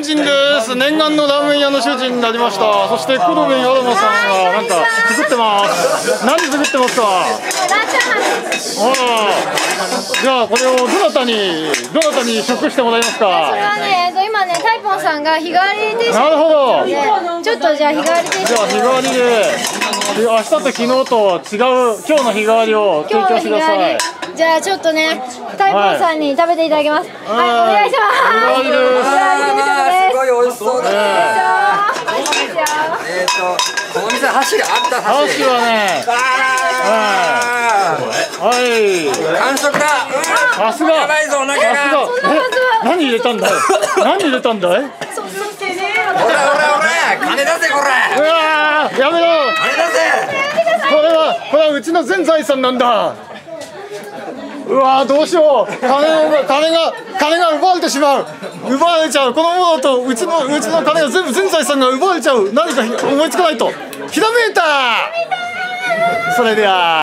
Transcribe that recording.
ン人です。念願のラーメン屋の主人になりました。そして黒弁アロマさんがなんか作ってます。何作ってますか？ああ。じゃあこれをどなたにどなたに食してもらいますそれかはね、えっと今ね、タイポンさんが日替わり定食なるほど。で、ちょっとじゃあ日替わり定じゃあ日替食。わりで。明日と昨日と違う今日の日替わりを提供してください。り。じゃあちょっとね、タイポンさんに食べていただきます。はい、お願いします。えっと、この店箸があった箸箸。はねはい。完食だ。さすがやばい。ぞお腹さすが。何入れたんだい。何入れたんだい。うそそしてね、ほらほらほら、金出せこれう。わやめろ金出せ。これはこれはうちの全財産なんだうわーどうしよう。金が金が金が奪われてしまう。奪われちゃう。このままだとうちのうちの金が全部全財産が奪われちゃう。何か思いつかないと。ひらめいたそれでは。